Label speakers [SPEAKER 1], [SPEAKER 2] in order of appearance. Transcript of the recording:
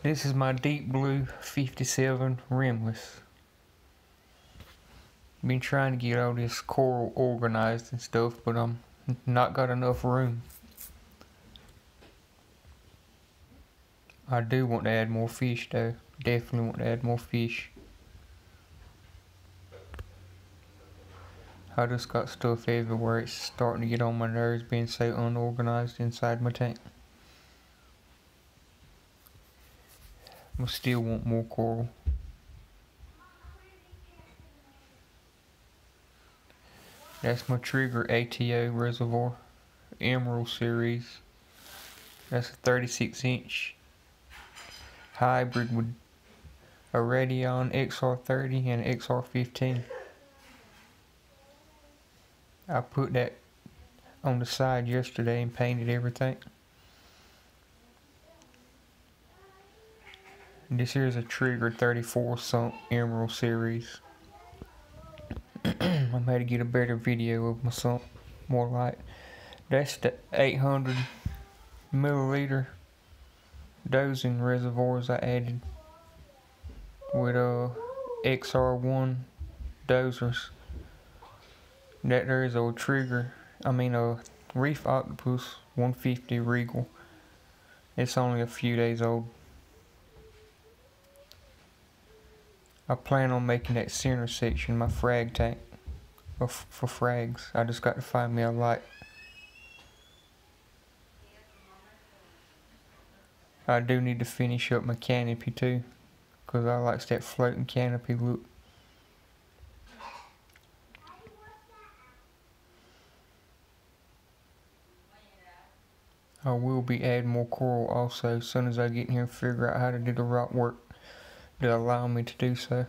[SPEAKER 1] This is my deep blue 57 rimless. Been trying to get all this coral organized and stuff, but I'm not got enough room. I do want to add more fish though. Definitely want to add more fish. I just got stuff everywhere. It's starting to get on my nerves being so unorganized inside my tank. I still want more coral. That's my Trigger ATO reservoir, Emerald series. That's a 36 inch hybrid with a Radion XR30 and XR15. I put that on the side yesterday and painted everything. This here is a Trigger 34 sump Emerald series. I'm made to get a better video of my sump, more light. That's the 800 milliliter dosing reservoirs I added with uh XR1 dosers. That there is a trigger, I mean a Reef Octopus 150 Regal. It's only a few days old. I plan on making that center section my frag tank for, for frags. I just got to find me a light. I do need to finish up my canopy too because I like that floating canopy look. I will be adding more coral also as soon as I get in here and figure out how to do the rock work to allow me to do so.